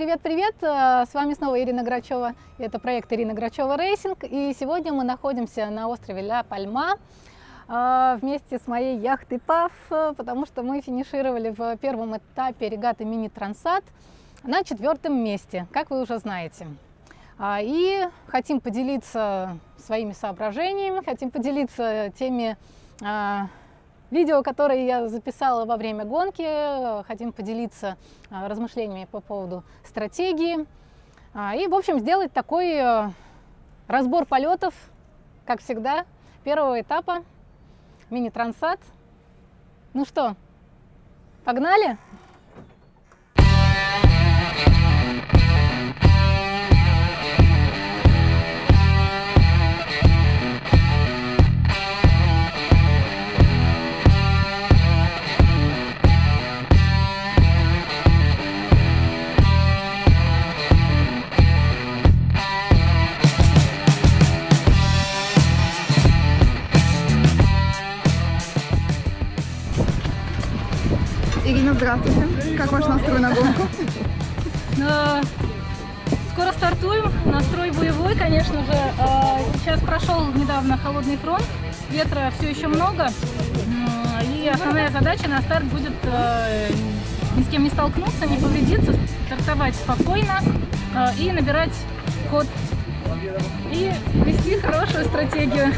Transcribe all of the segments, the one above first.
Привет-привет! Э, с вами снова Ирина Грачева. Это проект Ирина Грачева Racing. И сегодня мы находимся на острове Ля Пальма э, вместе с моей яхтой Path, потому что мы финишировали в первом этапе регаты Mini Transat на четвертом месте, как вы уже знаете. А, и хотим поделиться своими соображениями, хотим поделиться теми а, Видео, которое я записала во время гонки, хотим поделиться а, размышлениями по поводу стратегии. А, и, в общем, сделать такой э, разбор полетов, как всегда, первого этапа мини-трансат. Ну что, погнали? Здравствуйте. Как ваш настрой на гонку? Скоро стартуем. Настрой боевой, конечно же. А, сейчас прошел недавно холодный фронт. Ветра все еще много. И основная задача на старт будет э, ни с кем не столкнуться, не повредиться, стартовать спокойно э, и набирать ход. И вести хорошую стратегию.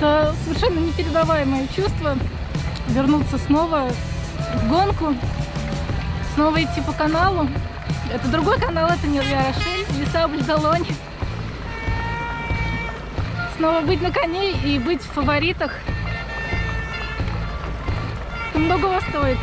Совершенно непередаваемое чувство вернуться снова в гонку, снова идти по каналу. Это другой канал, это не Рошель, леса Бальдалонь. Снова быть на коне и быть в фаворитах. Это многого стоит.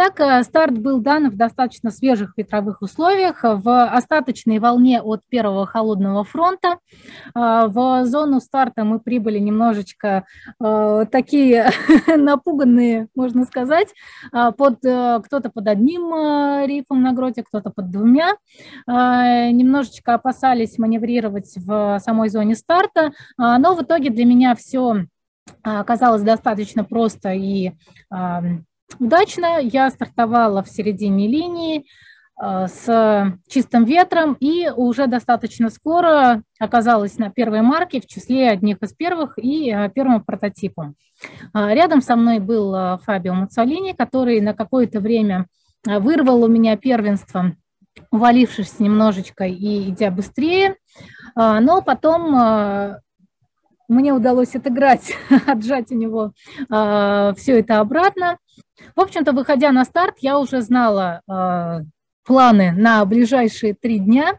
Итак, э, старт был дан в достаточно свежих ветровых условиях, в остаточной волне от первого холодного фронта. Э, в зону старта мы прибыли немножечко э, такие напуганные, можно сказать, под, кто-то под одним рифом на гроте, кто-то под двумя. Немножечко опасались маневрировать в самой зоне старта, но в итоге для меня все оказалось достаточно просто и удачно. Я стартовала в середине линии э, с чистым ветром и уже достаточно скоро оказалась на первой марке в числе одних из первых и э, первым прототипом. Э, рядом со мной был Фабио Муцолини, который на какое-то время вырвал у меня первенство, увалившись немножечко и идя быстрее, но потом мне удалось отыграть, отжать у него все это обратно. В общем-то, выходя на старт, я уже знала э, планы на ближайшие три дня,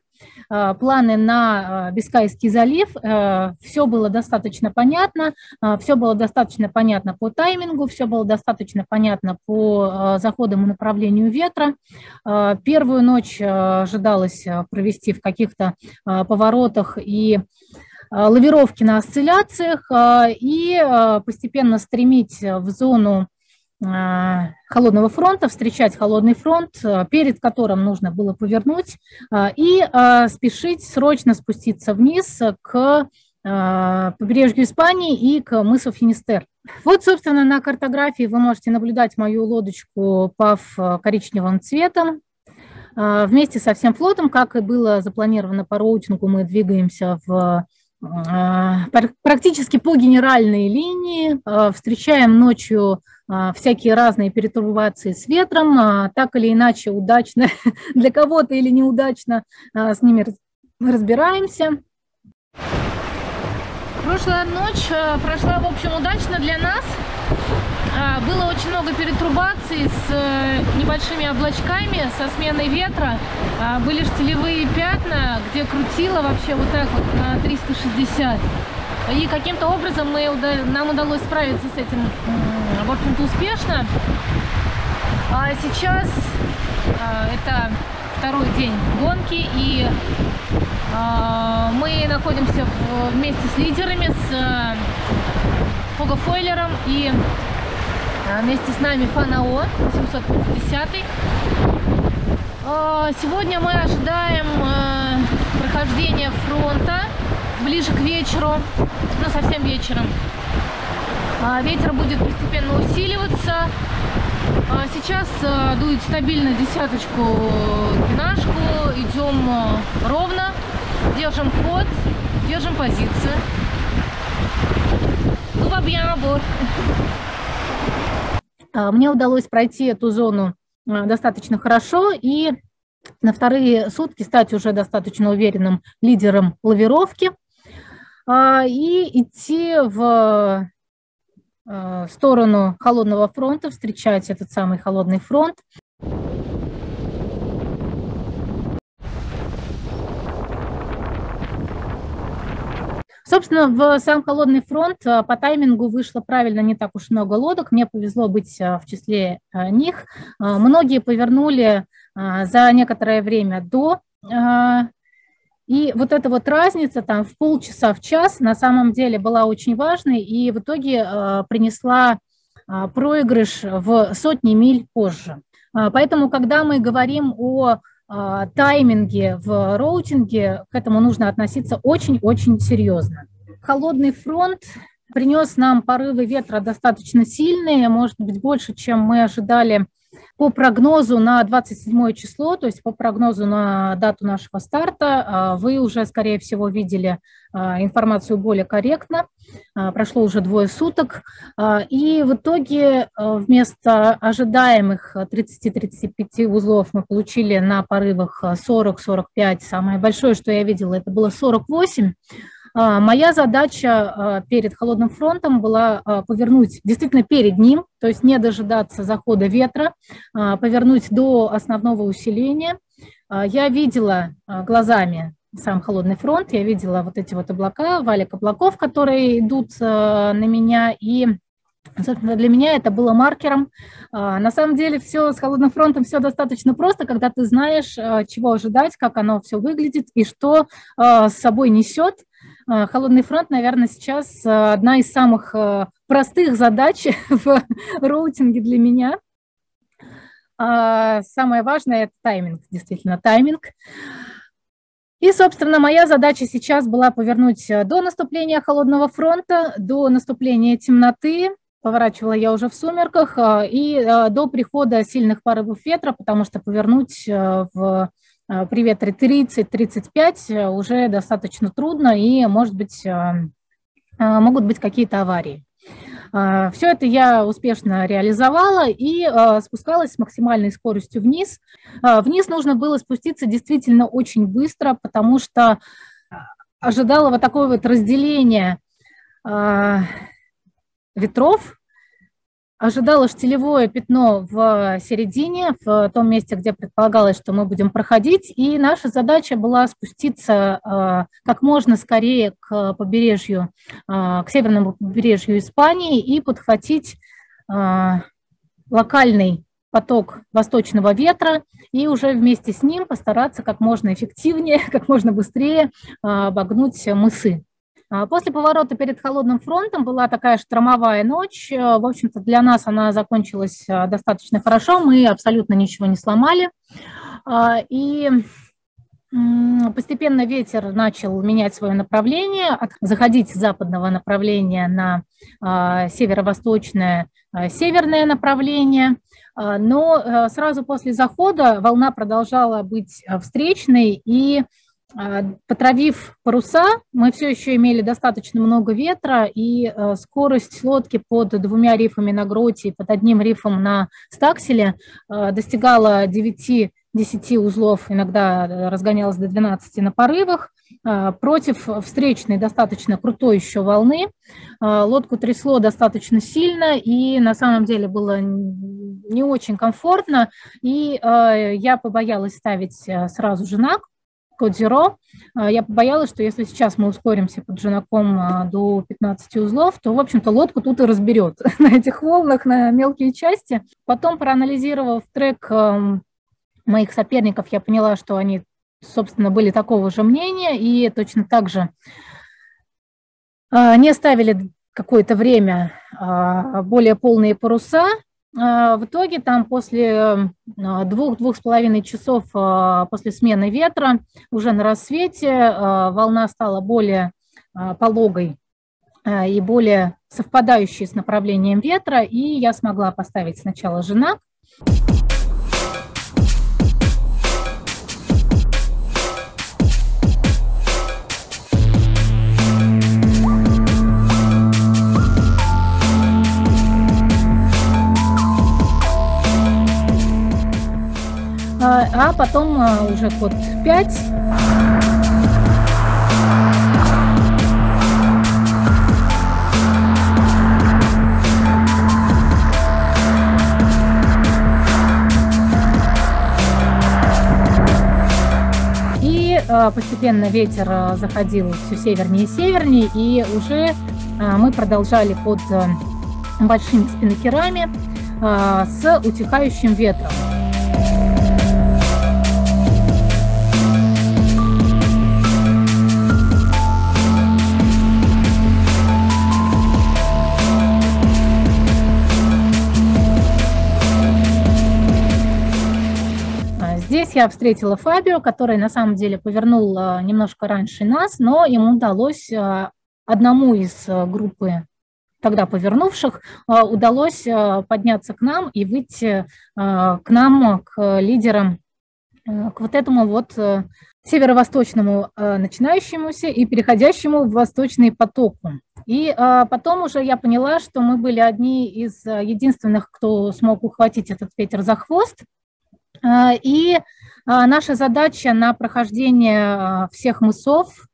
э, планы на э, Бискайский залив. Э, все было достаточно понятно, э, все было достаточно понятно по таймингу, все было достаточно понятно по э, заходам и направлению ветра. Э, первую ночь э, ожидалось провести в каких-то э, поворотах и лавировки на осцилляциях и постепенно стремить в зону холодного фронта, встречать холодный фронт, перед которым нужно было повернуть и спешить срочно спуститься вниз к побережью Испании и к мысу Финистер. Вот, собственно, на картографии вы можете наблюдать мою лодочку ПАВ коричневым цветом. Вместе со всем флотом, как и было запланировано по роутингу, мы двигаемся в практически по генеральной линии, встречаем ночью всякие разные перетурбации с ветром, так или иначе удачно для кого-то или неудачно с ними разбираемся. Прошлая ночь э, прошла, в общем, удачно для нас. А, было очень много перетрубаций с э, небольшими облачками, со сменой ветра. А, были штилевые пятна, где крутило вообще вот так вот на 360. И каким-то образом мы, нам удалось справиться с этим, в общем-то, успешно. А сейчас это второй день гонки, и мы находимся вместе с лидерами, с э, Фойлером и вместе с нами Фанао 750. Э, сегодня мы ожидаем э, прохождения фронта ближе к вечеру, ну совсем вечером. Ветер будет постепенно усиливаться. А сейчас дует стабильно десяточку двенашку, идем ровно, держим ход, держим позицию. А, мне удалось пройти эту зону э, достаточно хорошо и на вторые сутки стать уже достаточно уверенным лидером лавировки а, и идти в сторону холодного фронта, встречать этот самый холодный фронт. Собственно, в сам холодный фронт э, по таймингу вышло правильно не так уж много лодок. Мне повезло быть э, в числе них. Многие повернули за некоторое время до и вот эта вот разница там в полчаса, в час на самом деле была очень важной и в итоге э, принесла э, проигрыш в сотни миль позже. Э, поэтому, когда мы говорим о э, тайминге в роутинге, к этому нужно относиться очень-очень серьезно. Холодный фронт принес нам порывы ветра достаточно сильные, может быть, больше, чем мы ожидали по прогнозу на 27 число, то есть по прогнозу на дату нашего старта, а, вы уже, скорее всего, видели а, информацию более корректно. А, прошло уже двое суток. И в итоге вместо ожидаемых 30-35 узлов мы получили на порывах 40-45. Самое большое, что я видела, это было 48. А, моя задача а, перед холодным фронтом была а, повернуть действительно перед ним, то есть не дожидаться захода ветра, повернуть до основного усиления. Я видела глазами сам холодный фронт, я видела вот эти вот облака, валик облаков, которые идут на меня, и Собственно, для меня это было маркером. На самом деле все с холодным фронтом все достаточно просто, когда ты знаешь, чего ожидать, как оно все выглядит и что с собой несет. А, холодный фронт, наверное, сейчас а, одна из самых а, простых задач в роутинге для меня. Самое важное – это тайминг, действительно, тайминг. И, собственно, моя задача сейчас была повернуть до наступления холодного фронта, до наступления темноты, поворачивала я уже в сумерках, и до прихода сильных порывов ветра, потому что повернуть в Э, при ветре 30-35 уже достаточно трудно и, может быть, э, э, могут быть какие-то аварии. Все это я успешно реализовала и спускалась с максимальной скоростью вниз. Вниз нужно было спуститься действительно очень быстро, потому что ожидала вот такое вот разделение ветров, ожидала штилевое пятно в середине, в том месте, где предполагалось, что мы будем проходить, и наша задача была спуститься э, как можно скорее к побережью, э, к северному побережью Испании и подхватить э, локальный поток восточного ветра и уже вместе с ним постараться как можно эффективнее, как можно быстрее обогнуть мысы. А, после поворота перед холодным фронтом была такая штормовая ночь. Э, в общем-то, для нас она закончилась э, достаточно хорошо. Мы абсолютно ничего не сломали. А, и Постепенно ветер начал менять свое направление, заходить с западного направления на а, северо-восточное северное направление. Но сразу после захода волна продолжала быть встречной, и потравив паруса, мы все еще имели достаточно много ветра, и скорость лодки под двумя рифами на гроте и под одним рифом на стакселе достигала 9 10 узлов, иногда э, разгонялась до 12 на порывах, а, против встречной достаточно крутой еще волны. А, лодку трясло достаточно сильно, и на самом деле было не очень комфортно, и а, я побоялась ставить э, сразу женак, код Zero. Я побоялась, что если сейчас мы ускоримся под женаком до 15 узлов, то, в общем-то, лодку тут и разберет на этих волнах, на мелкие части. Потом, проанализировав трек эм, моих соперников, я поняла, что они, собственно, были такого же мнения и точно так же а, не ставили какое-то время а, более полные паруса. А, в итоге там после двух-двух с половиной часов после смены ветра уже на рассвете волна стала более пологой и более совпадающей с направлением ветра, и я смогла поставить сначала жена. А потом а, уже код 5. И а, постепенно ветер а, заходил все севернее и севернее, и уже мы продолжали под большими спиннокерами с утихающим ветром. Здесь я встретила Фабио, который на самом деле повернул э, немножко раньше нас, но ему удалось э, одному из э, группы тогда повернувших, удалось подняться к нам и выйти к нам, к лидерам, к вот этому вот северо-восточному начинающемуся и переходящему в восточный потоку. И потом уже я поняла, что мы были одни из единственных, кто смог ухватить этот ветер за хвост, и наша задача на прохождение а, всех мысов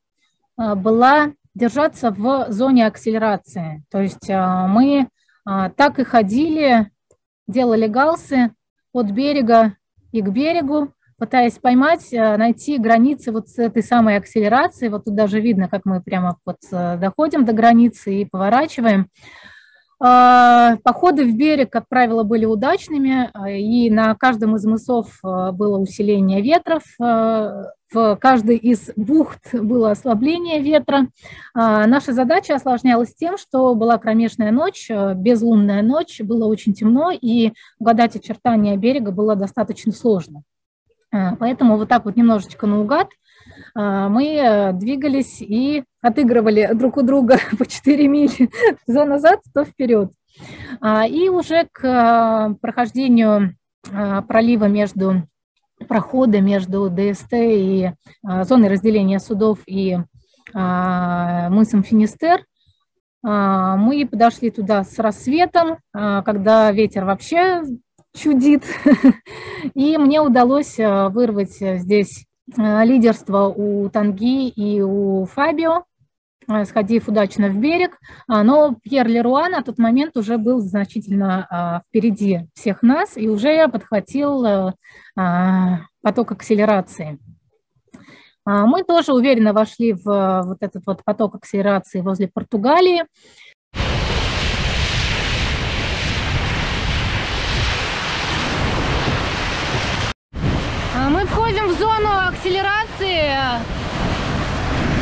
была держаться в зоне акселерации. То есть мы так и ходили, делали галсы от берега и к берегу, пытаясь поймать, найти границы вот с этой самой акселерации. Вот тут даже видно, как мы прямо вот доходим до границы и поворачиваем. А, походы в берег, как правило, были удачными, а, и на каждом из мысов а, было усиление ветров, в каждой из бухт было ослабление ветра. Наша задача осложнялась тем, что была кромешная ночь, безлунная ночь, было очень темно, и угадать очертания берега было достаточно сложно. Поэтому вот так вот немножечко наугад – мы э, двигались и отыгрывали друг у друга по 4 мили, то назад, то вперед. А, и уже к э, прохождению а, пролива между прохода между ДСТ и зоной разделения судов и мысом Финистер, мы подошли туда с рассветом, когда ветер вообще чудит, и мне удалось э, вырвать здесь лидерство у Танги и у Фабио, э, сходив удачно в берег, а, но Пьер Леруа на тот момент уже был значительно а, впереди всех нас и уже подхватил э, а, поток акселерации. Мы тоже уверенно вошли в вот этот вот поток акселерации возле Португалии. Мы входим в зону акселерации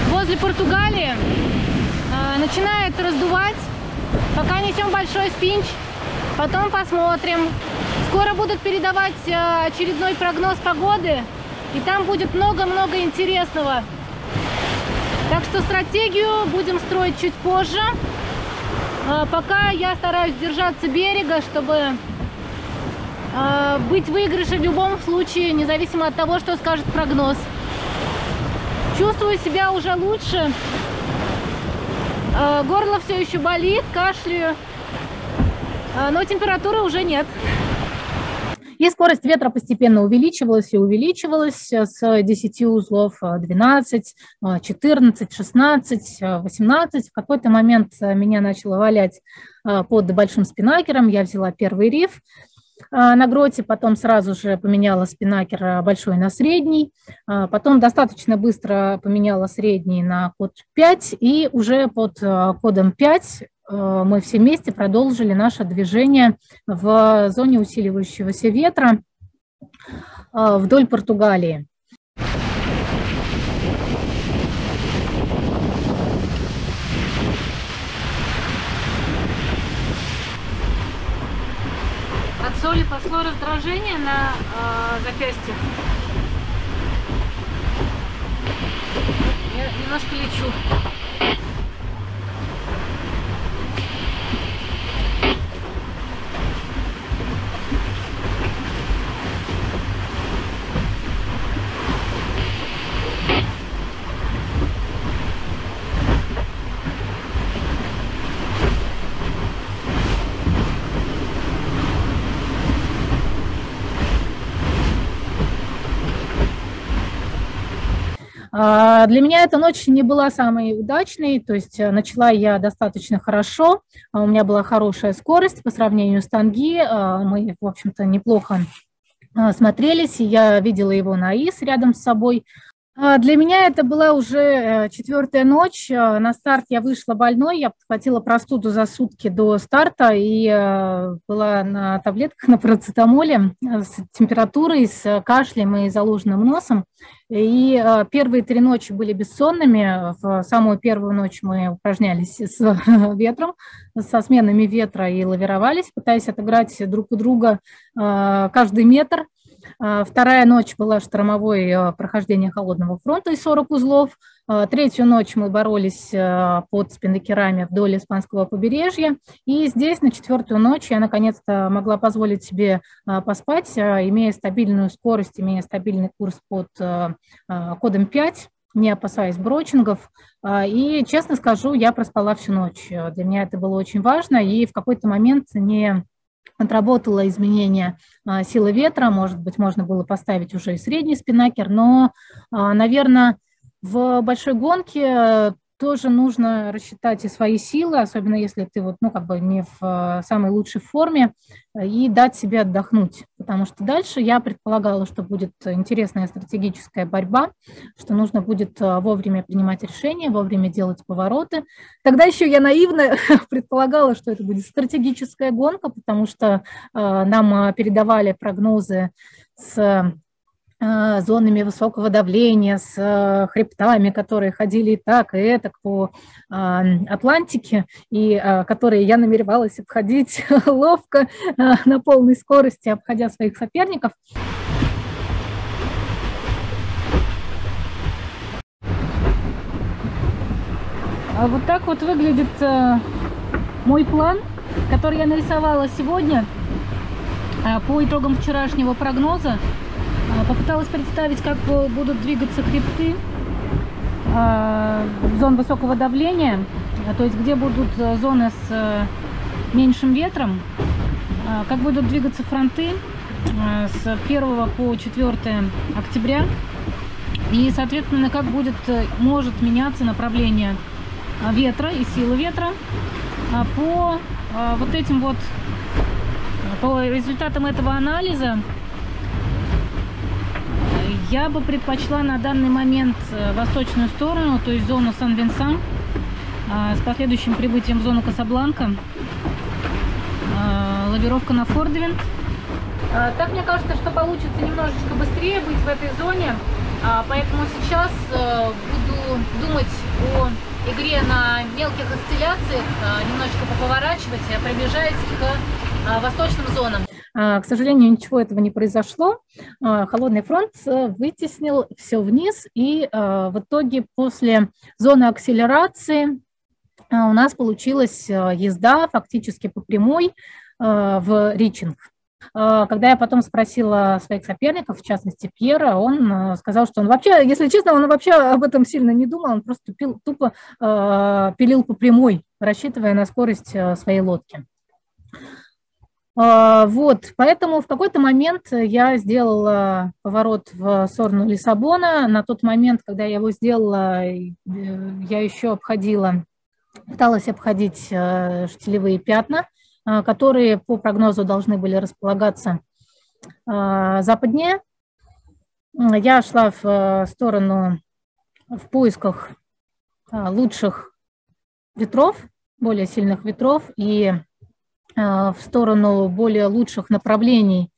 возле Португалии. А, начинает раздувать. Пока несем большой спинч. Потом посмотрим. Скоро будут передавать а, очередной прогноз погоды. И там будет много-много интересного. Так что стратегию будем строить чуть позже. А пока я стараюсь держаться берега, чтобы а, быть в выигрыше в любом случае, независимо от того, что скажет прогноз. Чувствую себя уже лучше. А, горло все еще болит, кашляю, но температуры уже нет. И скорость ветра постепенно увеличивалась и увеличивалась с 10 узлов 12, 14, 16, 18. В какой-то момент меня начало валять под большим спинакером. Я взяла первый риф на гроте, потом сразу же поменяла спинакер большой на средний, потом достаточно быстро поменяла средний на код 5, и уже под кодом 5 Э, мы все вместе продолжили наше движение в зоне усиливающегося ветра вдоль Португалии. От соли пошло раздражение на э, запястье. Я немножко лечу. Для меня эта ночь не была самой удачной, то есть э, начала я достаточно хорошо, а у меня была хорошая скорость по сравнению с Танги, а, мы, в общем-то, неплохо смотрелись, я видела его на ИС рядом с собой, а, для меня это была уже э, четвертая ночь. А, на старт я вышла больной, я подхватила простуду за сутки до старта и э, была на таблетках на парацетамоле э, с температурой, с кашлем и заложенным носом. И первые три ночи были бессонными. В самую первую ночь мы упражнялись с ветром, со сменами ветра и лавировались, пытаясь отыграть друг у друга каждый метр. А, вторая ночь была штормовой а, прохождение холодного фронта из 40 узлов. А, третью ночь мы боролись под спиннокерами вдоль испанского побережья. И здесь на четвертую ночь я наконец-то могла позволить себе поспать, имея стабильную скорость, имея стабильный курс под кодом 5 не опасаясь брочингов. И, честно скажу, я проспала всю ночь. Для меня это было очень важно, и в какой-то момент не отработала изменение а, силы ветра, может быть, можно было поставить уже и средний спинакер, но, а, наверное, в большой гонке тоже нужно рассчитать и свои силы, особенно если ты вот, ну, как бы не в э, самой лучшей форме, и дать себе отдохнуть. Потому что дальше я предполагала, что будет интересная стратегическая борьба, что нужно будет э, вовремя принимать решения, вовремя делать повороты. Тогда еще я наивно предполагала, что это будет стратегическая гонка, потому что э, нам передавали прогнозы с зонами высокого давления, с а, хребтами, которые ходили и так, и это по а, Атлантике, и которые я намеревалась обходить ловко, на полной скорости, обходя своих соперников. Вот так вот выглядит мой план, который я нарисовала сегодня по итогам вчерашнего прогноза. А, попыталась представить, как будут двигаться хребты а, зон высокого давления, а, то есть где будут э, зоны с э, меньшим ветром, как будут двигаться фронты с 1 по 4 октября. И, соответственно, как будет, э, может меняться направление ветра и силы ветра по вот этим вот, по результатам этого анализа я бы предпочла на данный момент э, восточную сторону, то есть зону Сан-Винсан, а, с последующим прибытием в зону Касабланка, а, лавировка на Фордвинд. А, так мне кажется, что получится немножечко быстрее быть в этой зоне, поэтому сейчас э, буду думать о игре на мелких осцилляциях, немножечко поповорачивать, пробежать к восточным зонам. К сожалению, ничего этого не произошло. Холодный фронт вытеснил все вниз, и в итоге после зоны акселерации у нас получилась езда фактически по прямой в Ричинг. Э, когда я потом спросила своих соперников, в частности Пьера, он э, сказал, что он вообще, если честно, он вообще об этом сильно не думал, он просто пил, тупо э, пилил по прямой, рассчитывая на скорость своей лодки. Вот, поэтому в какой-то момент я сделала поворот в сторону Лиссабона. На тот момент, когда я его сделала, я еще обходила, пыталась обходить штилевые пятна – а, которые по прогнозу должны были располагаться а, западнее. Я шла в э, сторону в поисках а, лучших ветров, более сильных ветров и в сторону более лучших направлений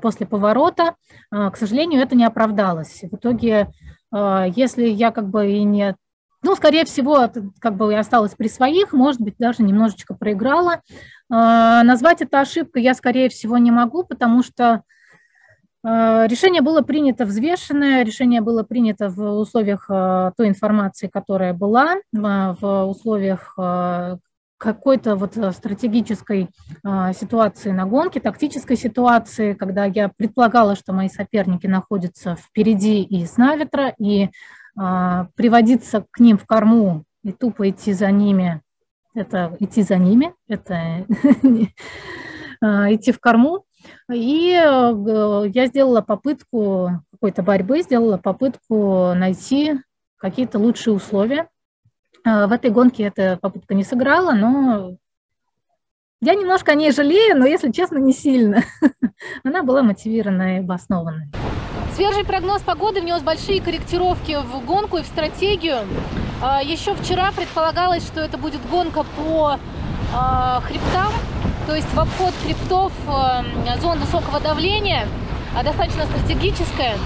после поворота. К сожалению, это не оправдалось. В итоге, если я как бы и не ну, скорее всего, как бы я осталась при своих, может быть, даже немножечко проиграла. А, назвать это ошибкой я, скорее всего, не могу, потому что а, решение было принято взвешенное, решение было принято в условиях а, той информации, которая была, в условиях какой-то вот стратегической ситуации на гонке, тактической ситуации, когда я предполагала, что мои соперники находятся впереди и с наветра, и приводиться к ним в корму и тупо идти за ними это идти за ними, это а, идти в корму. И э, я сделала попытку какой-то борьбы, сделала попытку найти какие-то лучшие условия. А, в этой гонке эта попытка не сыграла, но я немножко о ней жалею, но, если честно, не сильно. Она была мотивированная и обоснованная. Свежий прогноз погоды внес большие корректировки в гонку и в стратегию. А, Еще вчера предполагалось, что это будет гонка по а, хребтам, то есть в обход хребтов а, зон высокого давления, достаточно стратегическая.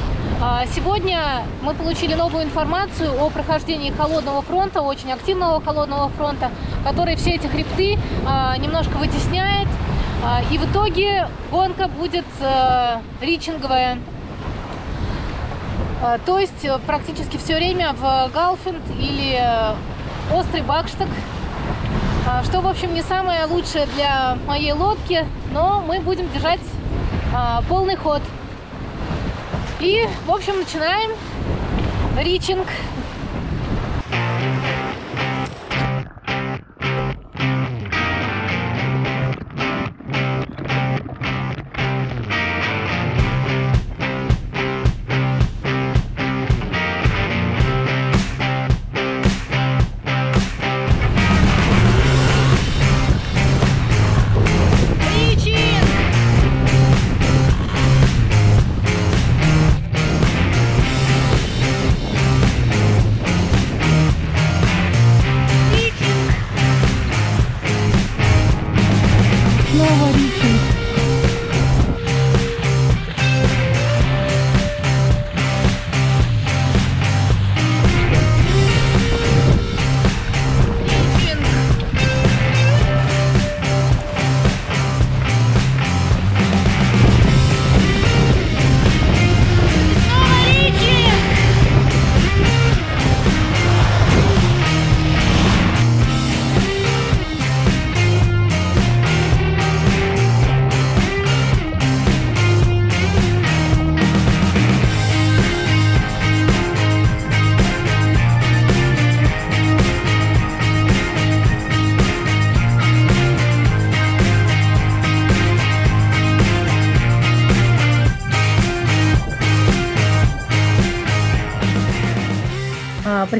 Сегодня мы получили новую информацию о прохождении холодного фронта, очень активного холодного фронта, который все эти хребты немножко вытесняет. И в итоге гонка будет ричинговая, а, то есть э, практически все время в Галфинд или э, острый Бакштаг, а, что, в общем, не самое лучшее для моей лодки, но мы будем держать а, полный ход. И, в общем, начинаем ричинг.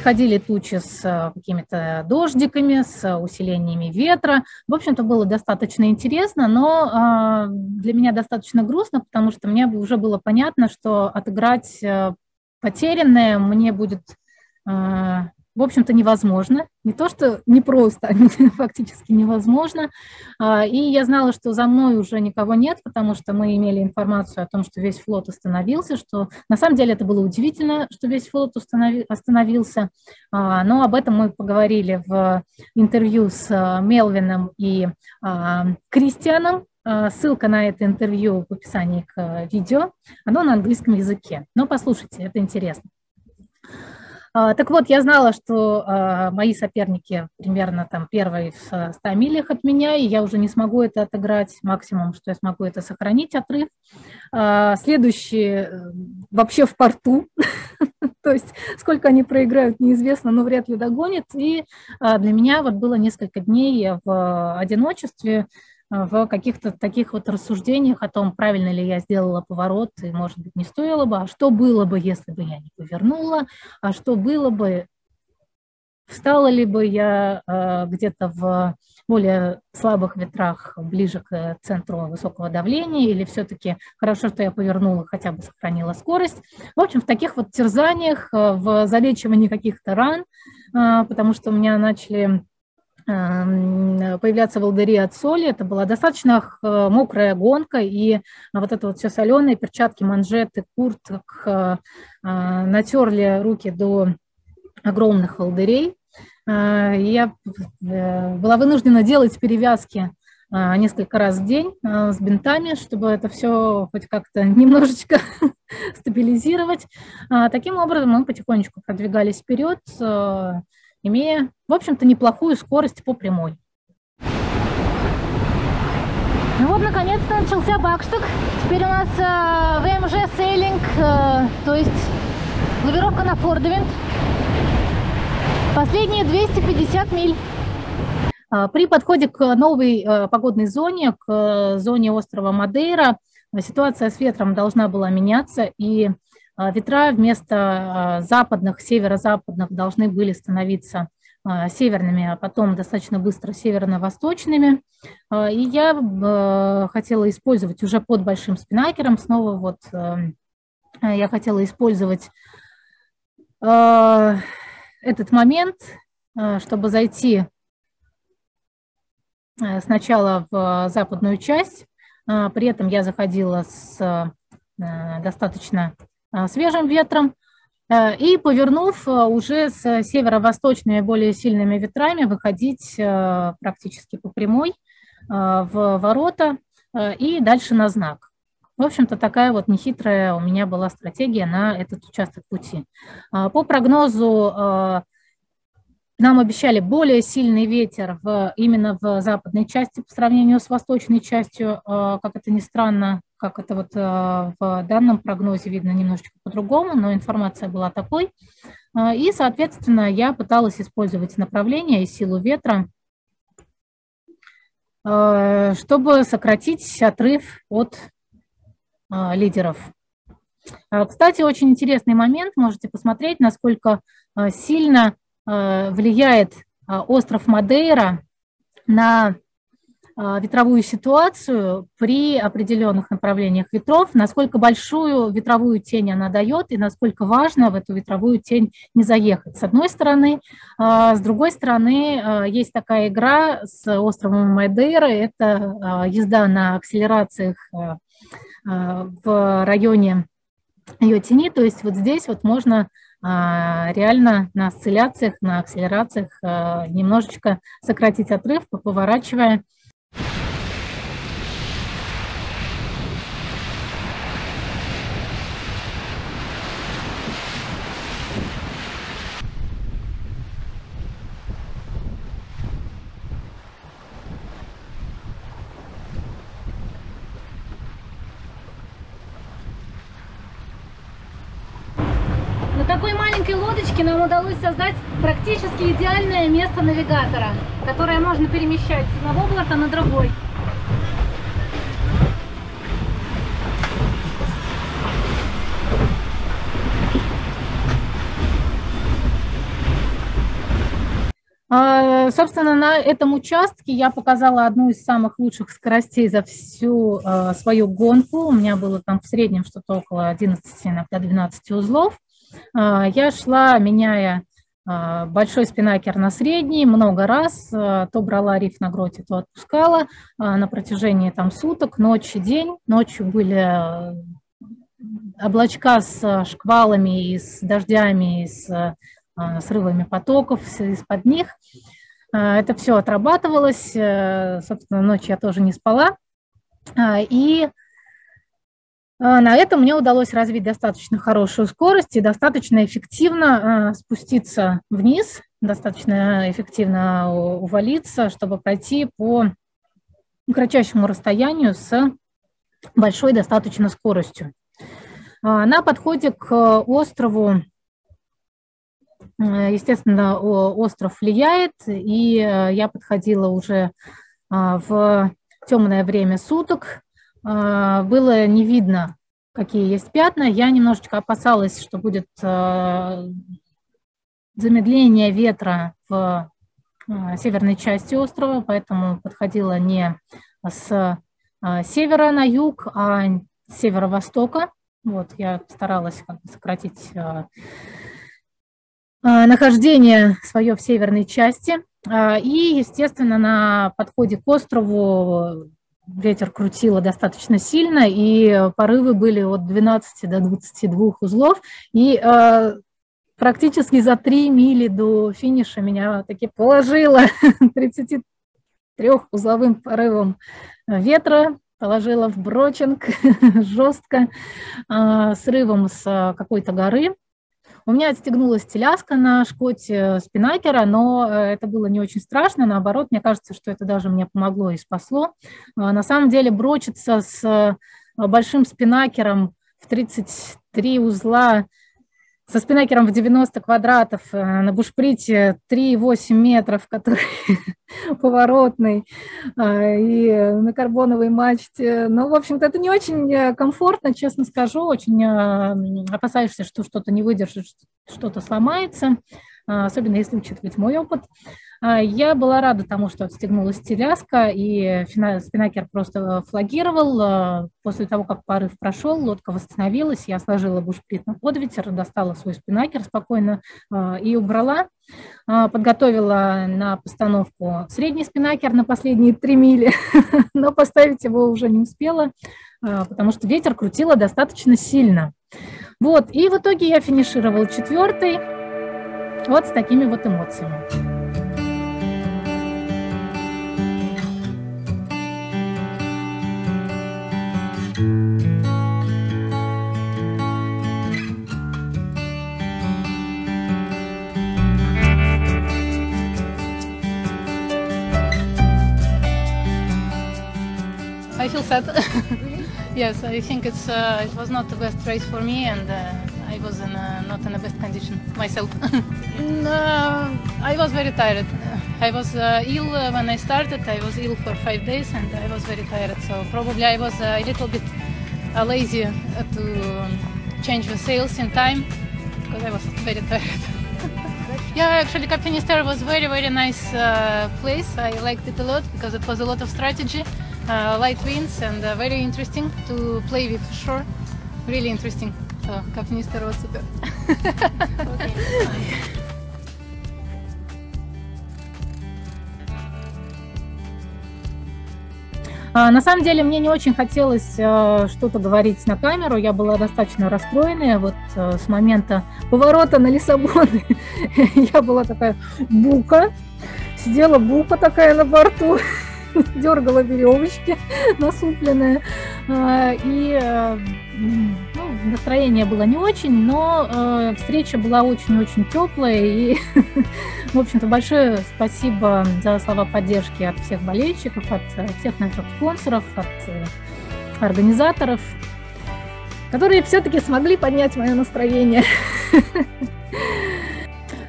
Приходили тучи с э, какими-то дождиками, с усилениями ветра. В общем-то, было достаточно интересно, но а, для меня достаточно грустно, потому что мне уже было понятно, что отыграть э, потерянное мне будет а, в общем-то, невозможно. Не то, что не просто, а фактически невозможно. А, и я знала, что за мной уже никого нет, потому что мы имели информацию о том, что весь флот остановился, что на самом деле это было удивительно, что весь флот остановился. А, но об этом мы поговорили в интервью с Мелвином и Кристианом, Ссылка на это интервью в описании к видео. Оно на английском языке. Но послушайте, это интересно. А, так вот, я знала, что а, мои соперники примерно там первые в 100 милях от меня, и я уже не смогу это отыграть. Максимум, что я смогу, это сохранить отрыв. А, следующие э, вообще в порту, то есть сколько они проиграют, неизвестно, но вряд ли догонят. И для меня вот было несколько дней в одиночестве, в каких-то таких вот рассуждениях о том, правильно ли я сделала поворот, и, может быть, не стоило бы, а что было бы, если бы я не повернула, а что было бы, встала ли бы я э, где-то в более слабых ветрах, ближе к центру высокого давления, или все-таки хорошо, что я повернула, хотя бы сохранила скорость. В общем, в таких вот терзаниях, э, в залечивании каких-то ран, э, потому что у меня начали появляться волдыри от соли. Это была достаточно э, мокрая гонка, и вот это вот все соленые, перчатки, манжеты, курток э, натерли руки до огромных волдырей. Э, я была вынуждена делать перевязки несколько раз в день с бинтами, чтобы это все хоть как-то немножечко стабилизировать. Таким образом мы потихонечку продвигались вперед, имея, в общем-то, неплохую скорость по прямой. Ну вот, наконец-то начался бакшток. Теперь у нас э, ВМЖ сейлинг, э, то есть лавировка на фордовинт. Последние 250 миль. А, при подходе к новой э, погодной зоне, к э, зоне острова Мадейра, ситуация с ветром должна была меняться, и ветра вместо а, западных, северо-западных должны были становиться а, северными, а потом достаточно быстро северно-восточными. И я хотела использовать уже под большим спинакером, снова вот я хотела использовать этот момент, чтобы зайти сначала в западную часть, при этом я заходила с достаточно Э, свежим ветром, э, и повернув э, уже с северо-восточными более сильными ветрами выходить практически по прямой в ворота и дальше на знак. В общем-то, такая вот нехитрая у меня была стратегия на этот участок пути. По прогнозу нам обещали более сильный ветер в, именно в западной части по сравнению с восточной частью. Как это ни странно, как это вот э, в данном прогнозе видно немножечко по-другому, но информация была такой. Э, и, соответственно, я пыталась использовать направление и силу ветра, э, чтобы сократить отрыв от лидеров. Кстати, очень интересный момент, можете посмотреть, насколько сильно влияет остров Мадейра на а, ветровую ситуацию при определенных направлениях ветров, насколько большую ветровую тень она дает и насколько важно в эту ветровую тень не заехать. С одной стороны, а, с другой стороны, а, есть такая игра с островом Майдейра, это езда на акселерациях в районе ее тени, то есть вот здесь вот можно реально на осцилляциях, на акселерациях немножечко сократить отрыв, поворачивая такой лодочке нам удалось создать практически идеальное место навигатора, которое можно перемещать с одного борта на другой. А, собственно, на этом участке я показала одну из самых лучших скоростей за всю а, свою гонку. У меня было там в среднем что-то около 11, иногда 12 узлов. А, я шла, меняя а, большой спинакер на средний много раз, а, то брала риф на гроте, то отпускала на протяжении там суток, ночь и день. Ночью были облачка с шквалами, и с дождями, и с срывами потоков из-под них. Это все отрабатывалось. Собственно, ночью я тоже не спала. И на этом мне удалось развить достаточно хорошую скорость и достаточно эффективно спуститься вниз, достаточно эффективно увалиться, чтобы пройти по кратчайшему расстоянию с большой достаточно скоростью. На подходе к острову Э, естественно, остров влияет, и э, я подходила уже а, в темное время суток. А, было не видно, какие есть пятна. Я немножечко опасалась, что будет э, замедление ветра в северной части острова, поэтому подходила не с севера на юг, а с северо-востока. Вот, я старалась как бы сократить а, нахождение свое в северной части. А, и, естественно, на подходе к острову ветер крутило достаточно сильно, и порывы были от 12 до 22 узлов. И а, практически за 3 мили до финиша меня таки положило 33-узловым порывом ветра, положила в брочинг жестко, срывом с какой-то горы. У меня отстегнулась теляска на шкоте спинакера, но э, это было не очень страшно, наоборот, мне кажется, что это даже мне помогло и спасло. А, на самом деле брочиться с э, большим спинакером в 33 узла со спинакером в 90 квадратов э, на бушприте 3,8 метров, который поворотный, э, и на карбоновой мачте. Ну, в общем-то, это не очень э, комфортно, честно скажу, очень опасаешься, что что-то не выдержит, что-то сломается, особенно если учитывать мой опыт. А, я была рада тому, что отстегнулась теляска, и спинакер просто флагировал. А, после того, как порыв прошел, лодка восстановилась, я сложила бушприт под ветер, достала свой спинакер спокойно а, и убрала. Подготовила на постановку средний спинакер на последние три мили, но поставить его уже не успела, потому что ветер крутило достаточно сильно. Вот, и в итоге я финишировала четвертый, вот с такими вот эмоциями. I feel sad. yes, I think it's uh, it was not the best race for me, and uh, I was in a, not in the best condition myself. uh, I was very tired. I was uh, ill uh, when I started. I was ill for five days, and I was very tired. So probably I was a little bit uh, lazy to change the sails in time because I was very tired. yeah, actually, Captain Capinister was very very nice place. I liked it a lot because it was a lot of strategy uh, light winds and uh, very interesting to play with shore. Really interesting. So, как министр, вот супер. На самом деле мне не очень хотелось э, что-то говорить на камеру, я была достаточно расстроенная вот э, с момента поворота на Лиссабон. я была такая бука, сидела бука такая на борту, дергала веревочки насупленные. А, и э, ну, настроение было не очень, но э, встреча была очень-очень теплая. И, в общем-то, большое спасибо за слова поддержки от всех болельщиков, от всех наших спонсоров, от э, организаторов, которые все-таки смогли поднять мое настроение.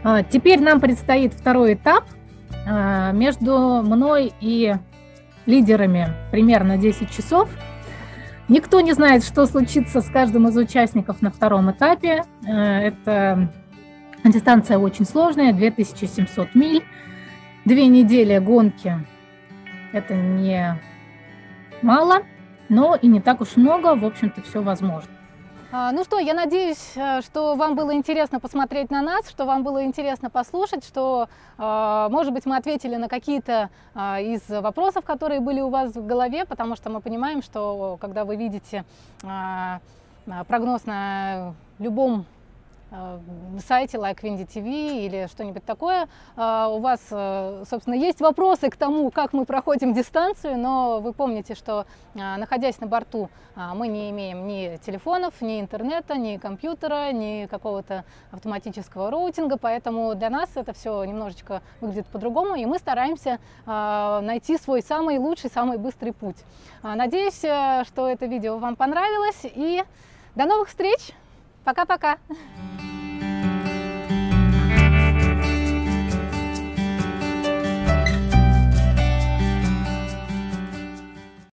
А, теперь нам предстоит второй этап а, между мной и лидерами примерно 10 часов. Никто не знает, что случится с каждым из участников на втором этапе. Э, это дистанция очень сложная, 2700 миль. Две недели гонки – это не мало, но и не так уж много, в общем-то, все возможно. А, ну что, я надеюсь, э, что вам было интересно посмотреть на нас, что вам было интересно послушать, что, э, может быть, мы ответили на какие-то э, из вопросов, которые были у вас в голове, потому что мы понимаем, что когда вы видите прогноз на любом сайте like Windy TV или что-нибудь такое, э, у вас, э, собственно, есть вопросы к тому, как мы проходим дистанцию, но вы помните, что находясь на борту, мы не имеем ни телефонов, ни интернета, ни компьютера, ни какого-то автоматического роутинга, поэтому для нас это все немножечко выглядит по-другому, и мы стараемся найти свой самый лучший, самый быстрый путь. Надеюсь, что это видео вам понравилось, и до новых встреч! Пока-пока!